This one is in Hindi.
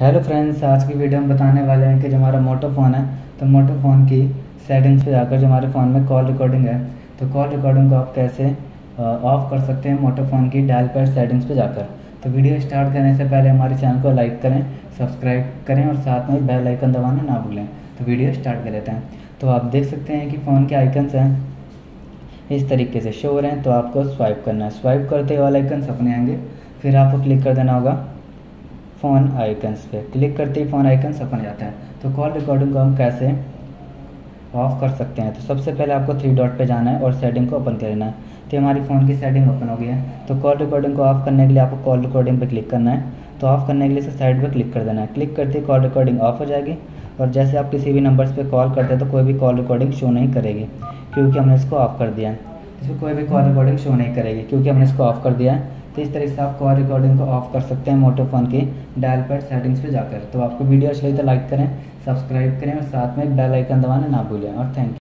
हेलो फ्रेंड्स आज की वीडियो में बताने वाले हैं कि जो हमारा मोटो फ़ोन है तो मोटो फ़ोन की सेटिंग्स पे जाकर जो हमारे फ़ोन में कॉल रिकॉर्डिंग है तो कॉल रिकॉर्डिंग को आप कैसे ऑफ़ कर सकते हैं मोटो फ़ोन की डायल पैड सेटिंग्स पे जाकर। तो वीडियो स्टार्ट करने से पहले हमारे चैनल को लाइक करें सब्सक्राइब करें और साथ में बेल आइकन दबाना ना भूलें। तो वीडियो स्टार्ट कर लेते हैं। तो आप देख सकते हैं कि फ़ोन के आइकन्स हैं, इस तरीके से शो हो रहे हैं तो आपको स्वाइप करना है। स्वाइप करते ही वाले आइकन्स अपने आएँगे, फिर आपको क्लिक कर देना होगा। फ़ोन आइकन्स पे क्लिक करते ही फ़ोन आइकन्स अपन जाता है। तो कॉल रिकॉर्डिंग को हम कैसे ऑफ़ कर सकते हैं? तो सबसे पहले आपको थ्री डॉट पे जाना है और सेटिंग को ओपन कर लेना है। तो हमारी फ़ोन की सेटिंग ओपन हो गई है। तो कॉल रिकॉर्डिंग को ऑफ़ करने के लिए आपको कॉल रिकॉर्डिंग पे क्लिक करना है। तो ऑफ़ करने के लिए इसे साइड पे क्लिक कर देना है। क्लिक करते ही कॉल रिकॉर्डिंग ऑफ़ हो जाएगी। और जैसे आप किसी भी नंबर्स पे कॉल करते हैं तो कोई भी कॉल रिकॉर्डिंग शो नहीं करेगी क्योंकि हमने इसको ऑफ़ कर दिया है। इसमें कोई भी कॉल रिकॉर्डिंग शो नहीं करेगी क्योंकि हमने इसको ऑफ़ कर दिया है। तो इस तरीके से आप कॉल रिकॉर्डिंग को ऑफ़ कर सकते हैं मोटो फ़ोन की डायल पैड सेटिंग्स पे जाकर। तो आपको वीडियो अच्छी लगी तो लाइक करें सब्सक्राइब करें और साथ में बेल आइकन दबाना ना भूलें और थैंक यू